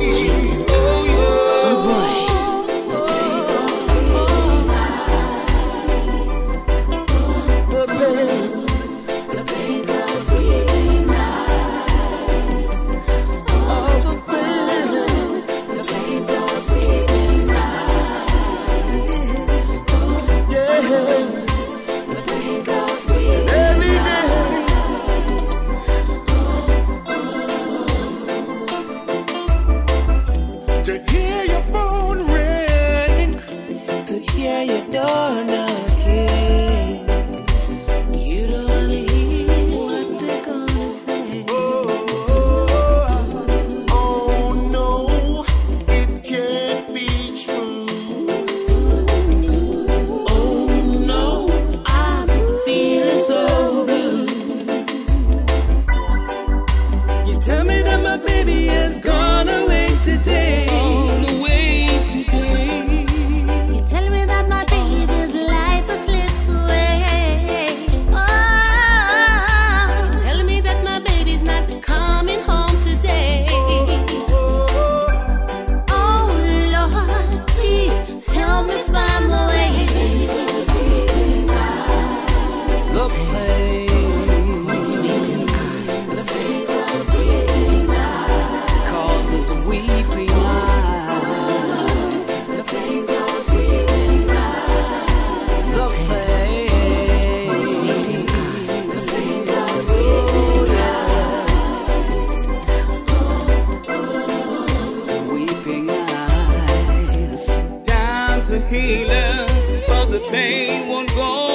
Yeah. corner. Healer, but the pain won't go.